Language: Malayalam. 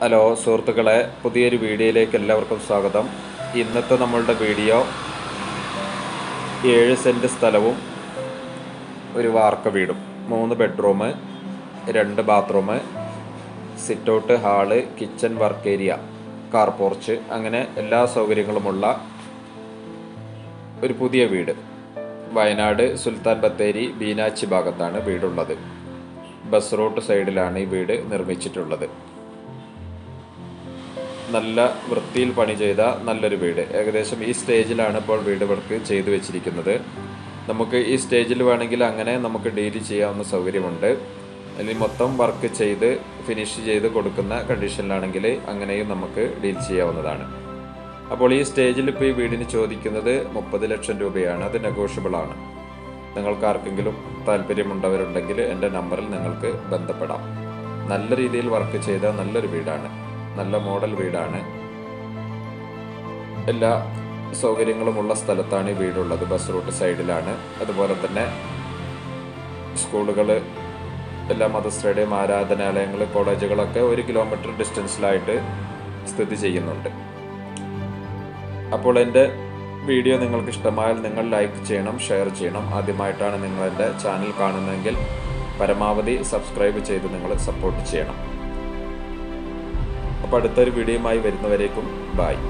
ഹലോ സുഹൃത്തുക്കളെ പുതിയൊരു വീഡിയോയിലേക്ക് എല്ലാവർക്കും സ്വാഗതം. ഇന്നത്തെ നമ്മളുടെ വീഡിയോ ഏഴ് സെന്റ് സ്ഥലവും ഒരു വാർക്ക വീടും. മൂന്ന് ബെഡ്റൂം രണ്ട് bathroom sitout hall kitchen work area car porch അങ്ങനെ എല്ലാ സൗകര്യങ്ങളുമുള്ള ഒരു പുതിയ വീട്. വയനാട് സുൽത്താൻ ബത്തേരി ബീനാച്ചി ഭാഗത്താണ് വീടുള്ളത്. ബസ് റൂട്ട് സൈഡിലാണ് ഈ വീട് നിർമ്മിച്ചിട്ടുള്ളത്. നല്ല വൃത്തിയിൽ പണി ചെയ്ത നല്ലൊരു വീട്. ഏകദേശം ഈ സ്റ്റേജിലാണ് ഇപ്പോൾ വീട് വർക്ക് ചെയ്തു വെച്ചിരിക്കുന്നത്. നമുക്ക് ഈ സ്റ്റേജിൽ വേണമെങ്കിൽ അങ്ങനെ നമുക്ക് ഡീൽ ചെയ്യാവുന്ന സൗകര്യമുണ്ട്. അല്ലെങ്കിൽ മൊത്തം വർക്ക് ചെയ്ത് ഫിനിഷ് ചെയ്ത് കൊടുക്കുന്ന കണ്ടീഷനിലാണെങ്കിൽ അങ്ങനെയും നമുക്ക് ഡീൽ ചെയ്യാവുന്നതാണ്. അപ്പോൾ ഈ സ്റ്റേജിൽ ഇപ്പോൾ ഈ വീടിന് ചോദിക്കുന്നത് മുപ്പത് ലക്ഷം രൂപയാണ്. അത് നെഗോഷ്യബിൾ ആണ്. നിങ്ങൾക്ക് ആർക്കെങ്കിലും താല്പര്യമുണ്ടവരുണ്ടെങ്കിൽ എന്റെ നമ്പറിൽ നിങ്ങൾക്ക് ബന്ധപ്പെടാം. നല്ല രീതിയിൽ വർക്ക് ചെയ്ത നല്ലൊരു വീടാണ്. നല്ല മോഡൽ വീടാണ്. എല്ലാ സൗകര്യങ്ങളുമുള്ള സ്ഥലത്താണ് ഈ വീടുള്ളത്. ബസ് റൂട്ട് സൈഡിലാണ്. അതുപോലെ തന്നെ സ്കൂളുകൾ എല്ലാ മതശ്രേണിയും ആരാധനാലയങ്ങൾ കോളേജുകളൊക്കെ ഒരു കിലോമീറ്റർ ഡിസ്റ്റൻസിലായിട്ട് സ്ഥിതി ചെയ്യുന്നുണ്ട്. അപ്പോൾ എന്റെ വീഡിയോ നിങ്ങൾക്ക് ഇഷ്ടമായാൽ നിങ്ങൾ ലൈക്ക് ചെയ്യണം ഷെയർ ചെയ്യണം. ആദ്യമായിട്ടാണ് നിങ്ങൾ എന്റെ ചാനൽ കാണുന്നതെങ്കിൽ പരമാവധി സബ്സ്ക്രൈബ് ചെയ്ത് നിങ്ങൾ സപ്പോർട്ട് ചെയ്യണം. അപ്പോൾ അടുത്തൊരു വീഡിയോയുമായി വരുന്നവരേക്കും ബായ്